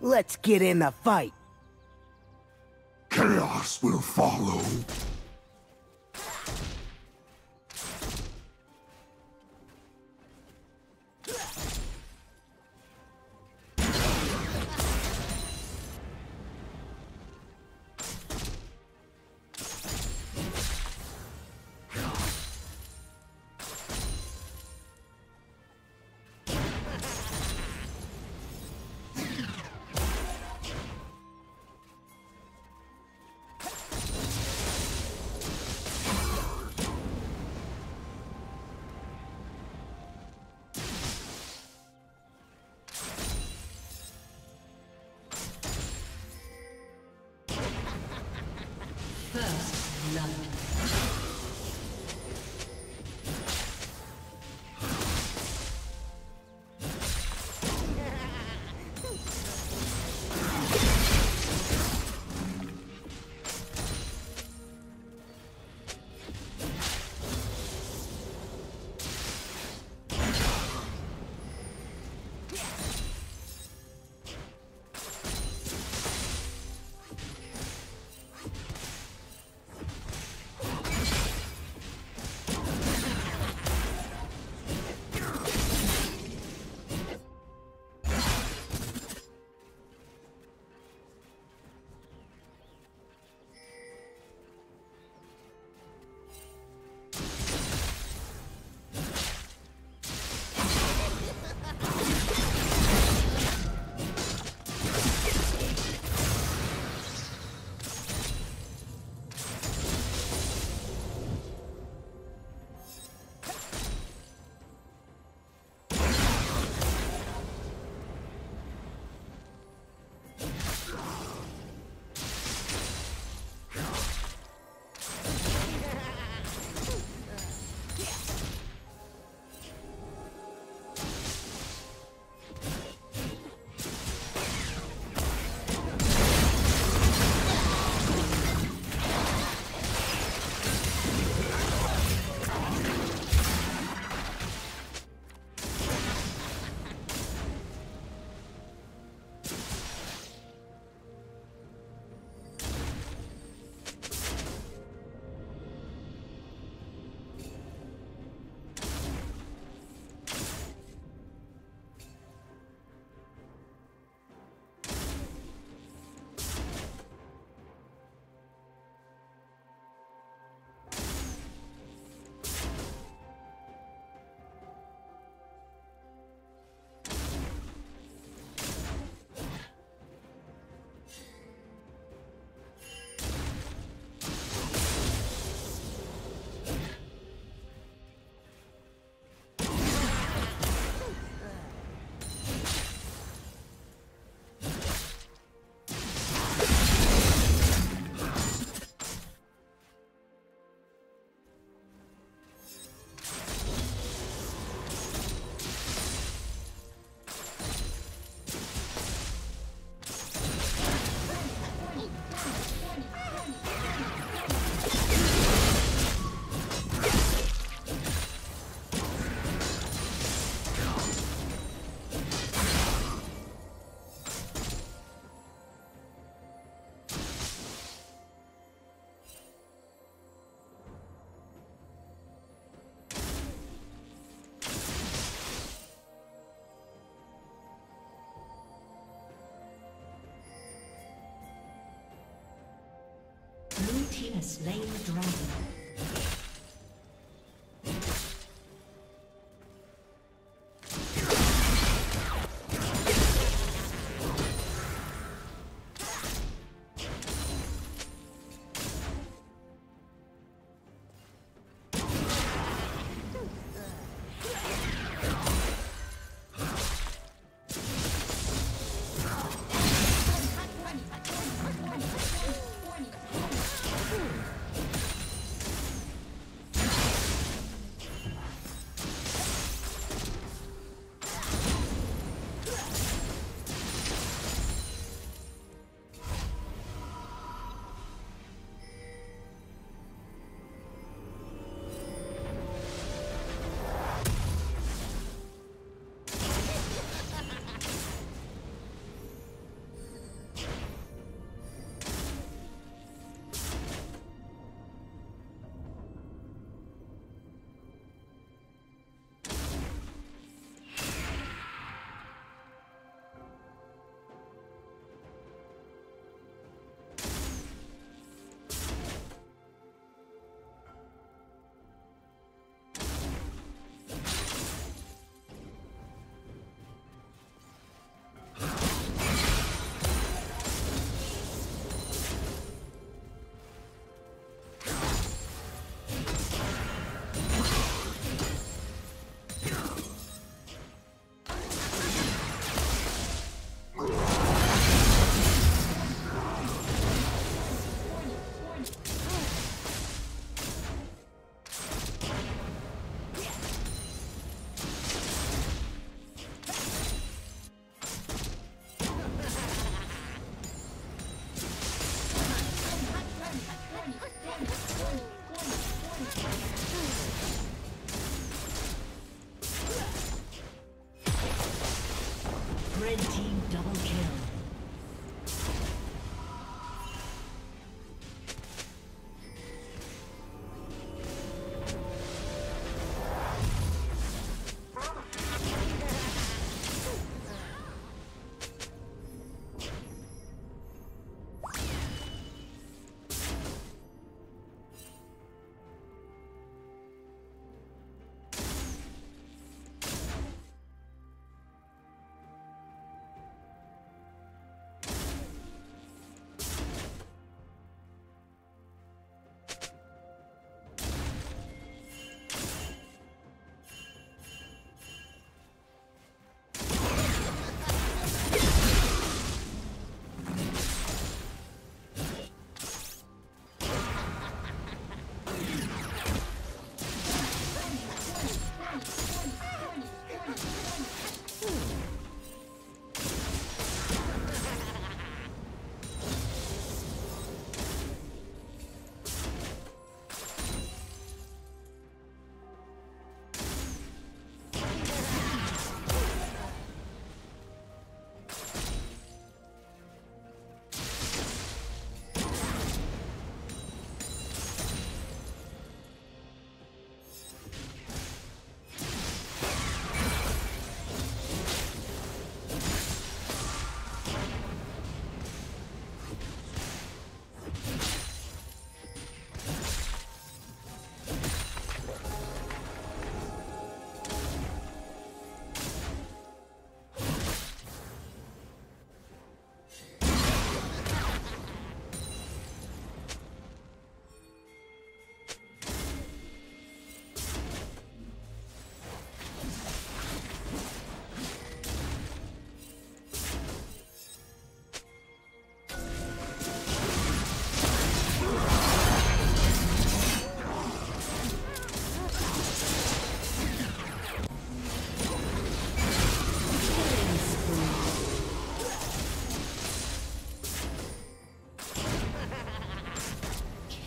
Let's get in the fight. Chaos will follow. Blood. Slain the dragon.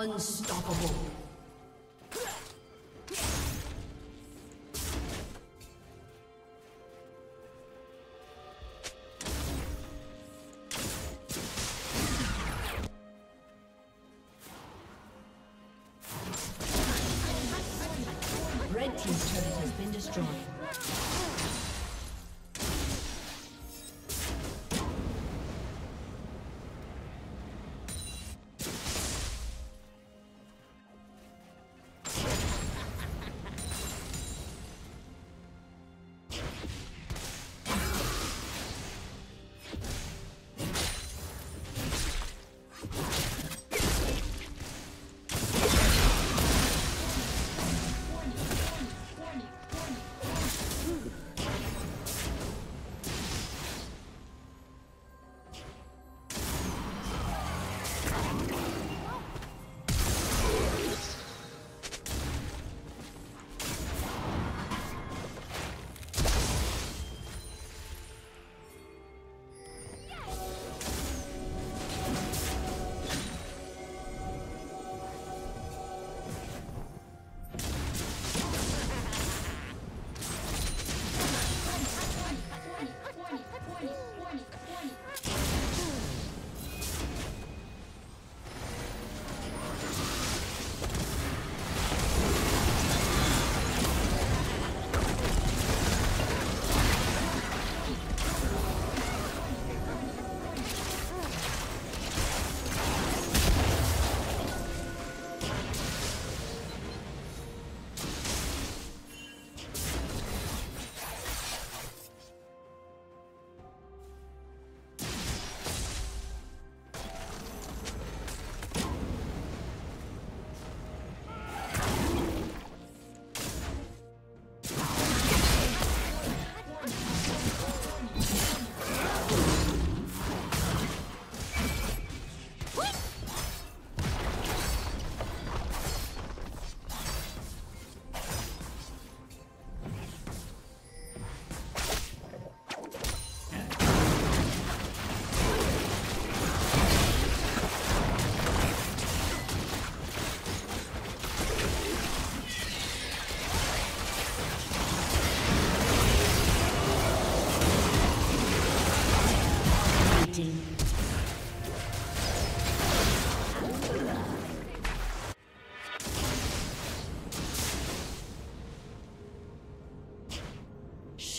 Unstoppable.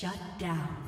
Shut down.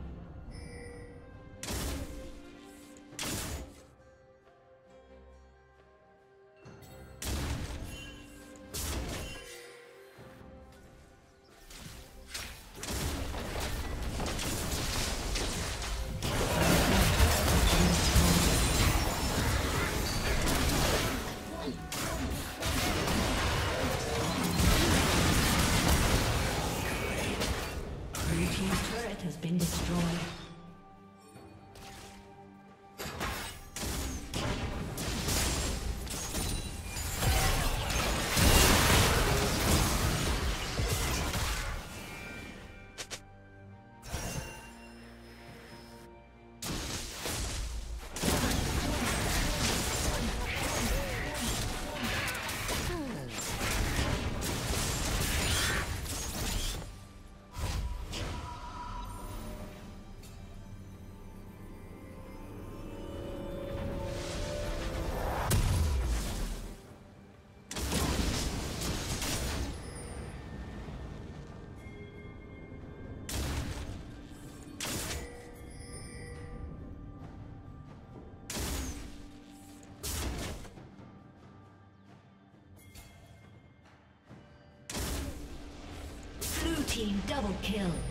Team double kill.